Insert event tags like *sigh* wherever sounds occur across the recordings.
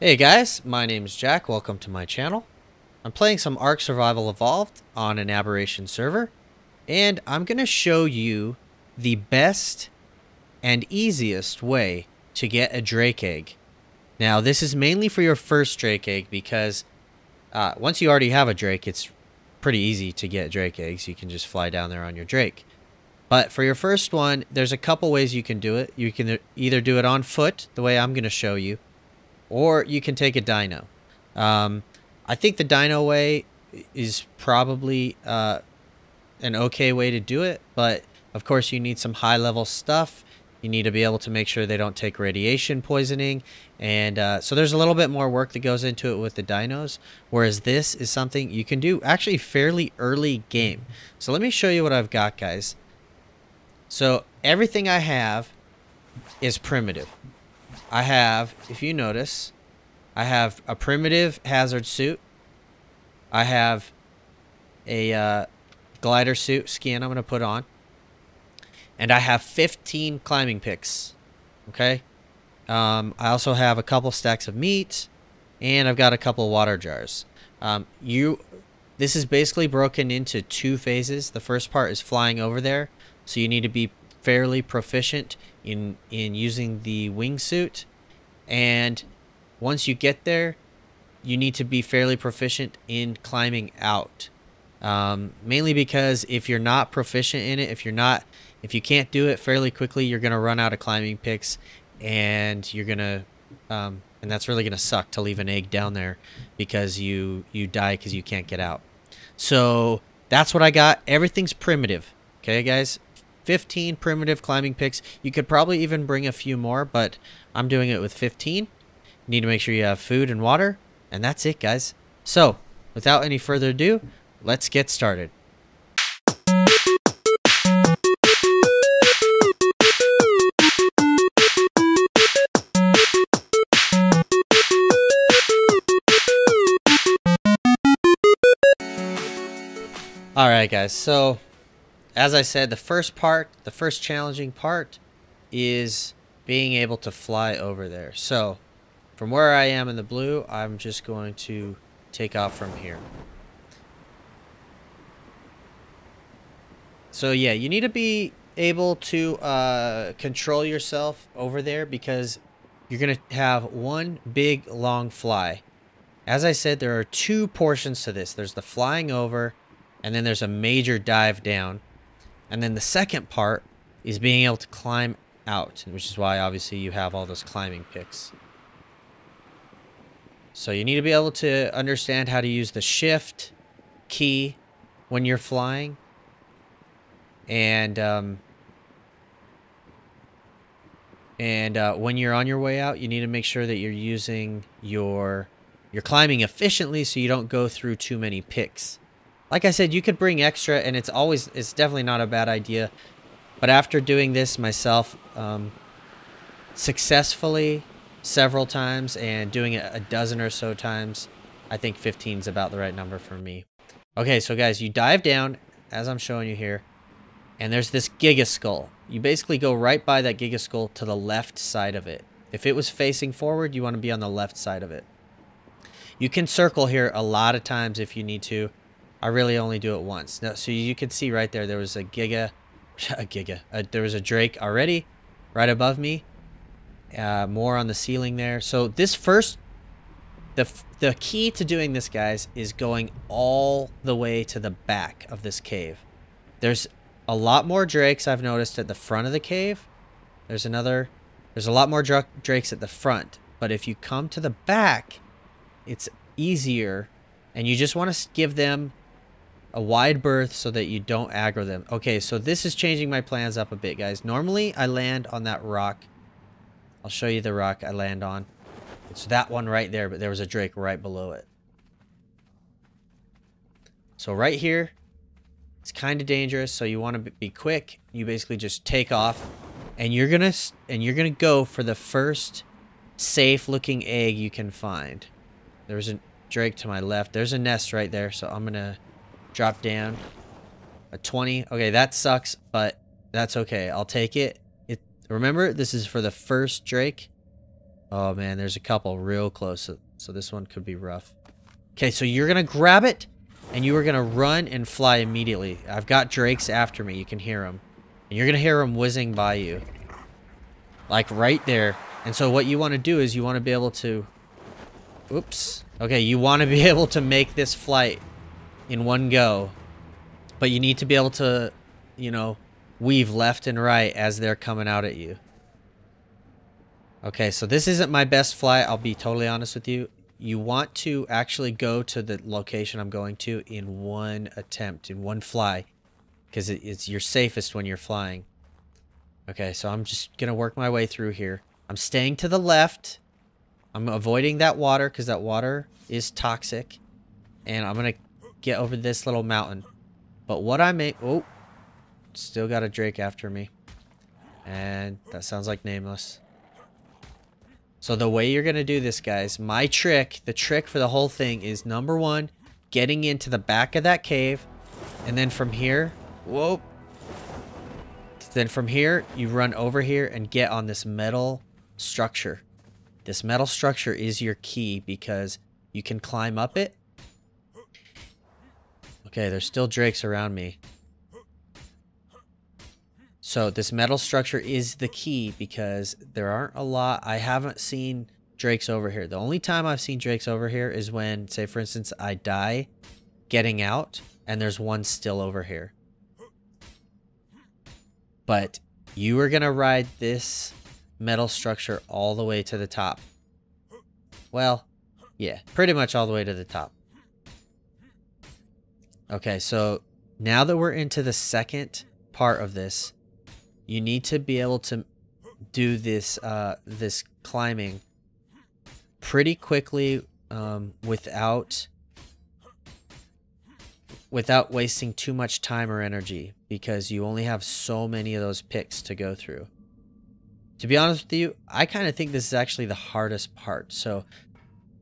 Hey guys, my name is Jack. Welcome to my channel. I'm playing some Ark Survival Evolved on an Aberration server, and I'm going to show you the best and easiest way to get a Drake egg. Now, this is mainly for your first Drake egg because uh, once you already have a Drake, it's pretty easy to get Drake eggs. You can just fly down there on your Drake. But for your first one, there's a couple ways you can do it. You can either do it on foot, the way I'm going to show you, or you can take a dino. Um, I think the dino way is probably uh, an okay way to do it, but of course you need some high level stuff. You need to be able to make sure they don't take radiation poisoning. And uh, so there's a little bit more work that goes into it with the dinos. Whereas this is something you can do actually fairly early game. So let me show you what I've got, guys. So everything I have is primitive. I have, if you notice, I have a primitive hazard suit. I have a uh, glider suit skin I'm going to put on. And I have 15 climbing picks. Okay? Um, I also have a couple stacks of meat. And I've got a couple water jars. Um, you, This is basically broken into two phases. The first part is flying over there. So you need to be fairly proficient in in using the wingsuit. And once you get there you need to be fairly proficient in climbing out. Um, mainly because if you're not proficient in it if you're not if you can't do it fairly quickly you're gonna run out of climbing picks and you're gonna um, and that's really gonna suck to leave an egg down there because you you die because you can't get out. So that's what I got. Everything's primitive. Okay guys 15 primitive climbing picks. You could probably even bring a few more, but I'm doing it with 15. You need to make sure you have food and water, and that's it, guys. So, without any further ado, let's get started. Alright guys, so as I said, the first part, the first challenging part is being able to fly over there. So from where I am in the blue, I'm just going to take off from here. So yeah, you need to be able to uh, control yourself over there because you're going to have one big long fly. As I said, there are two portions to this. There's the flying over and then there's a major dive down. And then the second part is being able to climb out, which is why obviously you have all those climbing picks. So you need to be able to understand how to use the shift key when you're flying. And um, and uh, when you're on your way out, you need to make sure that you're using your you're climbing efficiently so you don't go through too many picks. Like I said, you could bring extra, and it's always, it's definitely not a bad idea. But after doing this myself um, successfully several times and doing it a dozen or so times, I think 15 is about the right number for me. Okay, so guys, you dive down, as I'm showing you here, and there's this Giga Skull. You basically go right by that Giga Skull to the left side of it. If it was facing forward, you want to be on the left side of it. You can circle here a lot of times if you need to. I really only do it once. Now, so you can see right there, there was a Giga, *laughs* a Giga, uh, there was a Drake already right above me. Uh, more on the ceiling there. So this first, the, the key to doing this, guys, is going all the way to the back of this cave. There's a lot more drakes I've noticed at the front of the cave. There's another, there's a lot more drakes at the front. But if you come to the back, it's easier. And you just want to give them a wide berth so that you don't aggro them. Okay, so this is changing my plans up a bit, guys. Normally, I land on that rock. I'll show you the rock I land on. It's that one right there, but there was a drake right below it. So right here, it's kind of dangerous, so you want to be quick. You basically just take off, and you're gonna and you're gonna go for the first safe-looking egg you can find. There's a drake to my left. There's a nest right there, so I'm gonna Drop down. A 20. Okay, that sucks, but that's okay. I'll take it. It remember this is for the first Drake. Oh man, there's a couple real close, so this one could be rough. Okay, so you're gonna grab it, and you are gonna run and fly immediately. I've got drakes after me. You can hear them, and you're gonna hear them whizzing by you, like right there. And so what you want to do is you want to be able to, oops. Okay, you want to be *laughs* able to make this flight in one go, but you need to be able to, you know, weave left and right as they're coming out at you. Okay, so this isn't my best fly, I'll be totally honest with you. You want to actually go to the location I'm going to in one attempt, in one fly, because it's your safest when you're flying. Okay, so I'm just going to work my way through here. I'm staying to the left. I'm avoiding that water because that water is toxic. And I'm going to get over this little mountain. But what I may... Oh, still got a drake after me. And that sounds like Nameless. So the way you're going to do this, guys, my trick, the trick for the whole thing is number one, getting into the back of that cave. And then from here, whoa. Then from here, you run over here and get on this metal structure. This metal structure is your key because you can climb up it. Okay, there's still drakes around me. So this metal structure is the key because there aren't a lot. I haven't seen drakes over here. The only time I've seen drakes over here is when, say for instance, I die getting out and there's one still over here. But you are going to ride this metal structure all the way to the top. Well, yeah, pretty much all the way to the top. Okay, so now that we're into the second part of this, you need to be able to do this uh, this climbing pretty quickly um, without without wasting too much time or energy because you only have so many of those picks to go through. To be honest with you, I kind of think this is actually the hardest part. So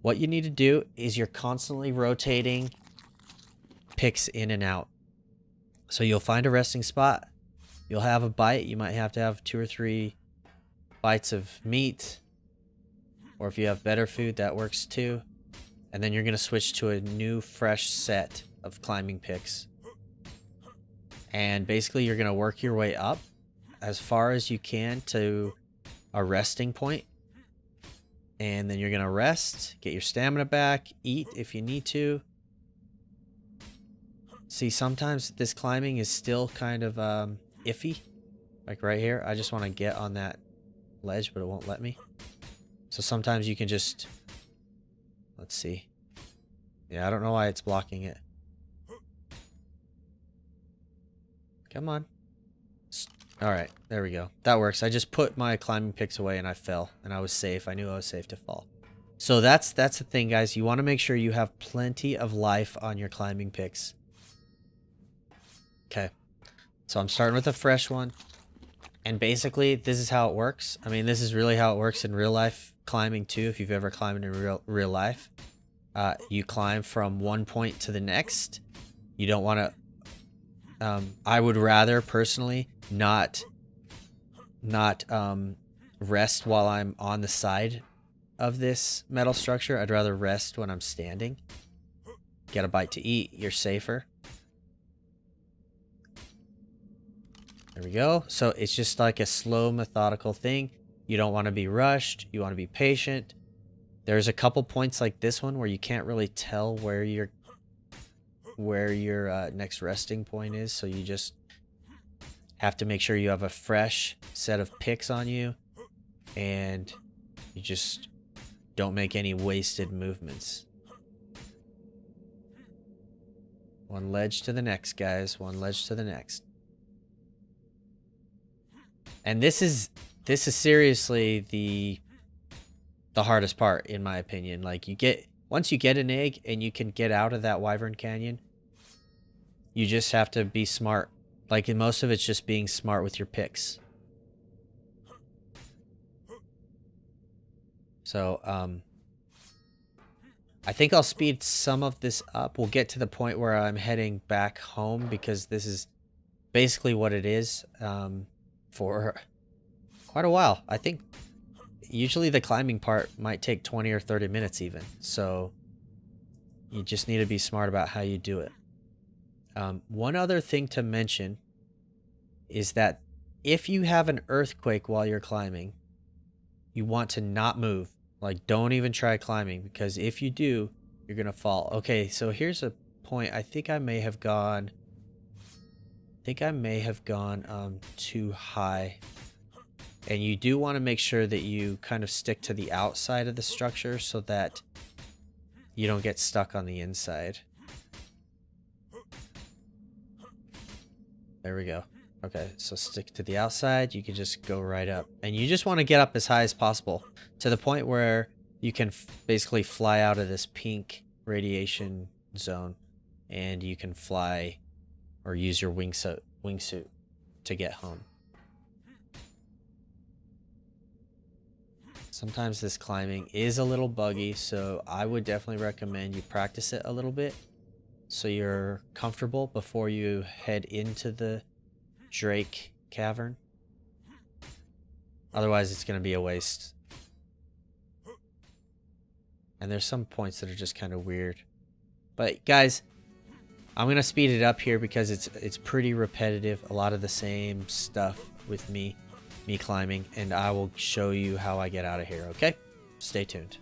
what you need to do is you're constantly rotating picks in and out. So you'll find a resting spot You'll have a bite. You might have to have two or three bites of meat. Or if you have better food, that works too. And then you're going to switch to a new fresh set of climbing picks. And basically you're going to work your way up as far as you can to a resting point. And then you're going to rest, get your stamina back, eat if you need to. See, sometimes this climbing is still kind of um, iffy. Like right here, I just want to get on that ledge, but it won't let me. So sometimes you can just... Let's see. Yeah, I don't know why it's blocking it. Come on. Alright, there we go. That works. I just put my climbing picks away and I fell. And I was safe. I knew I was safe to fall. So that's that's the thing, guys. You want to make sure you have plenty of life on your climbing picks. Okay. So I'm starting with a fresh one. And basically, this is how it works. I mean, this is really how it works in real life climbing too, if you've ever climbed in real, real life. Uh, you climb from one point to the next. You don't want to... Um, I would rather, personally, not not um, rest while I'm on the side of this metal structure. I'd rather rest when I'm standing. Get a bite to eat. You're safer. There we go. So it's just like a slow, methodical thing. You don't want to be rushed. You want to be patient. There's a couple points like this one where you can't really tell where your where your uh, next resting point is. So you just have to make sure you have a fresh set of picks on you. And you just don't make any wasted movements. One ledge to the next, guys. One ledge to the next. And this is this is seriously the the hardest part in my opinion. Like you get once you get an egg and you can get out of that Wyvern Canyon, you just have to be smart. Like most of it's just being smart with your picks. So, um I think I'll speed some of this up. We'll get to the point where I'm heading back home because this is basically what it is. Um for quite a while. I think, usually the climbing part might take 20 or 30 minutes even. So you just need to be smart about how you do it. Um, one other thing to mention is that if you have an earthquake while you're climbing, you want to not move. Like, don't even try climbing because if you do, you're going to fall. Okay, so here's a point. I think I may have gone. I think I may have gone um, too high. And you do want to make sure that you kind of stick to the outside of the structure so that you don't get stuck on the inside. There we go. Okay, so stick to the outside. You can just go right up. And you just want to get up as high as possible to the point where you can basically fly out of this pink radiation zone and you can fly or use your wingsuit wingsuit to get home. Sometimes this climbing is a little buggy, so I would definitely recommend you practice it a little bit so you're comfortable before you head into the Drake Cavern. Otherwise, it's going to be a waste. And there's some points that are just kind of weird. But guys, I'm to speed it up here because it's it's pretty repetitive. A lot of the same stuff with me, me climbing. And I will show you how I get out of here, okay? Stay tuned.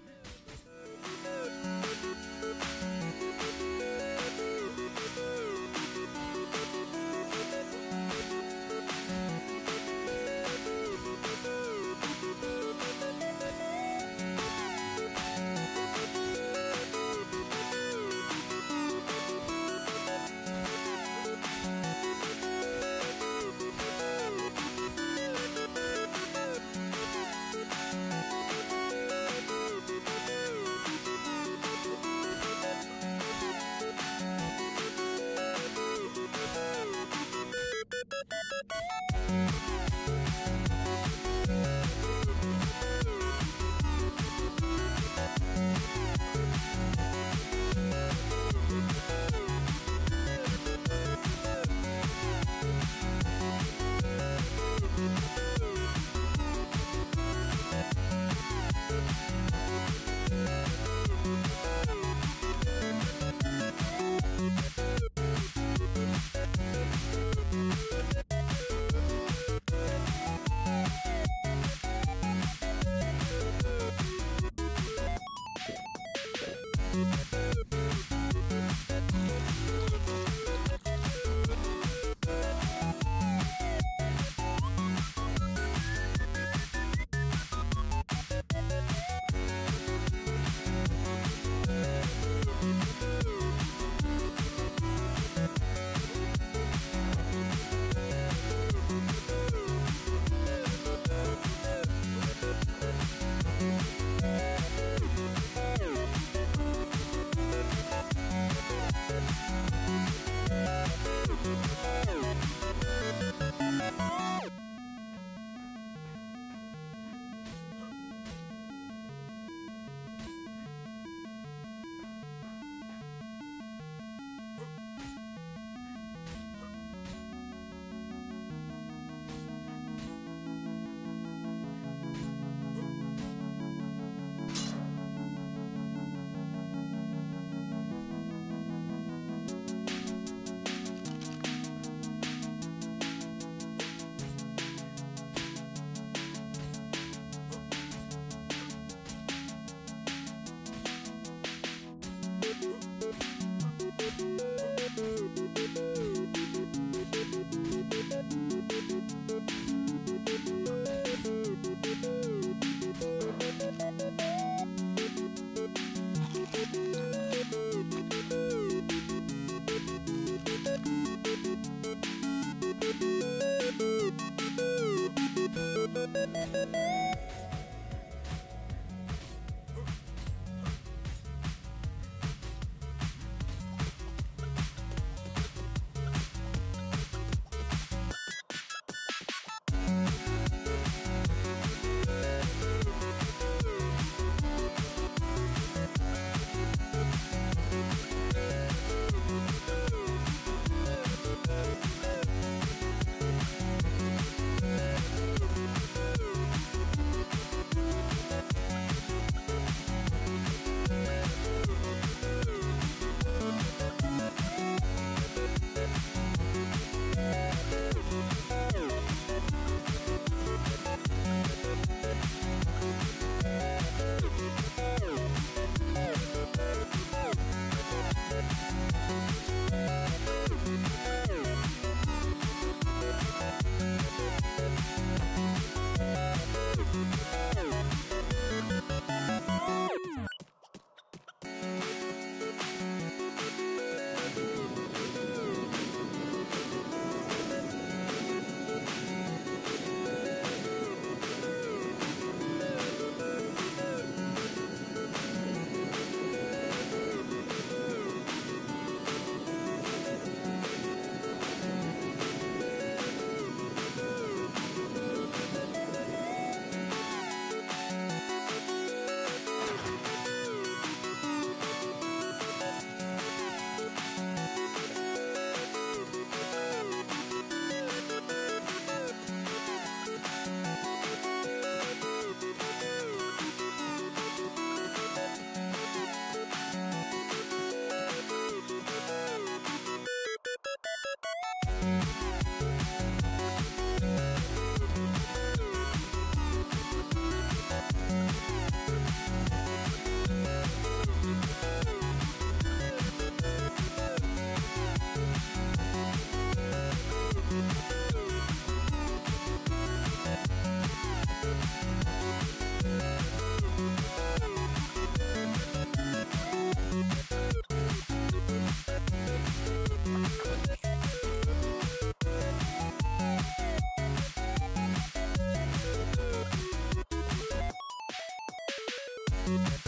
Bye.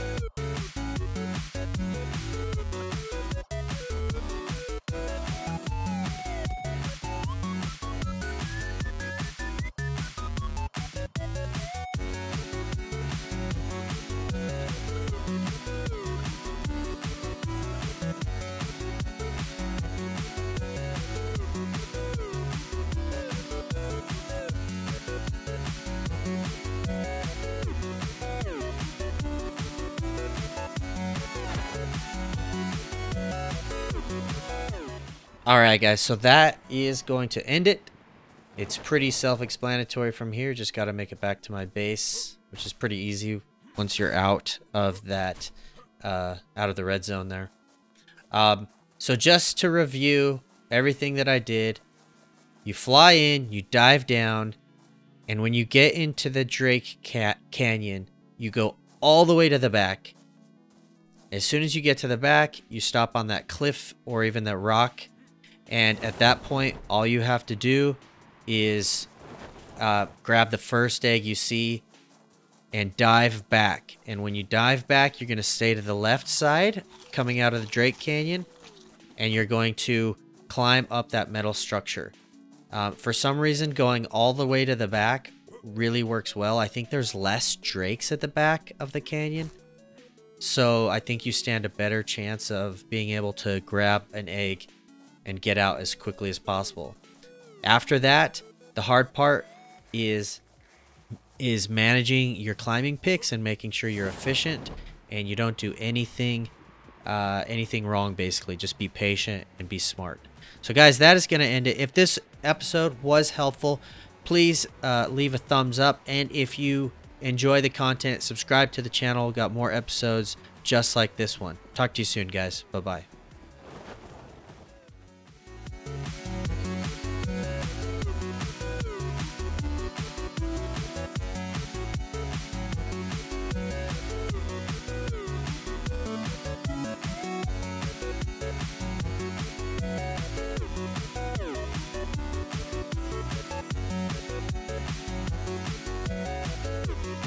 Alright guys, so that is going to end it. It's pretty self-explanatory from here. Just got to make it back to my base, which is pretty easy once you're out of that, uh, out of the red zone there. Um, so just to review everything that I did, you fly in, you dive down, and when you get into the Drake Cat Canyon, you go all the way to the back. As soon as you get to the back, you stop on that cliff or even that rock and at that point, all you have to do is uh, grab the first egg you see and dive back. And when you dive back, you're going to stay to the left side coming out of the Drake Canyon. And you're going to climb up that metal structure. Um, for some reason, going all the way to the back really works well. I think there's less drakes at the back of the canyon. So I think you stand a better chance of being able to grab an egg and get out as quickly as possible. After that, the hard part is is managing your climbing picks and making sure you're efficient and you don't do anything uh, anything wrong basically. Just be patient and be smart. So guys that is going to end it. If this episode was helpful please uh, leave a thumbs up. And if you enjoy the content subscribe to the channel. Got more episodes just like this one. Talk to you soon guys. Bye bye